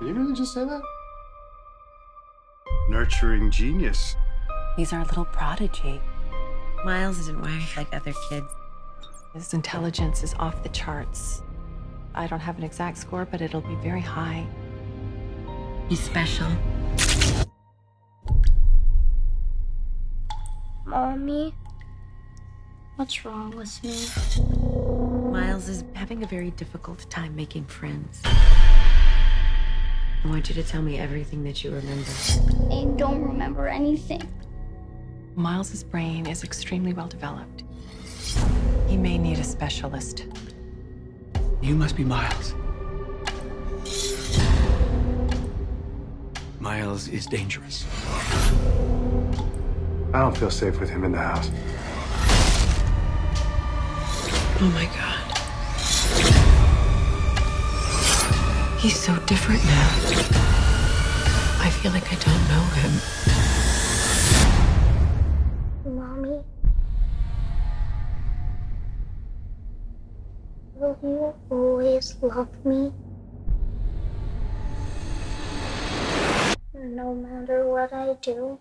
Did you really just say that? Nurturing genius. He's our little prodigy. Miles isn't wired like other kids. His intelligence is off the charts. I don't have an exact score, but it'll be very high. He's special. Mommy, what's wrong with me? Miles is having a very difficult time making friends. I want you to tell me everything that you remember. I don't remember anything. Miles's brain is extremely well developed. He may need a specialist. You must be Miles. Miles is dangerous. I don't feel safe with him in the house. Oh my god. He's so different now. I feel like I don't know him. Mommy, will you always love me? No matter what I do.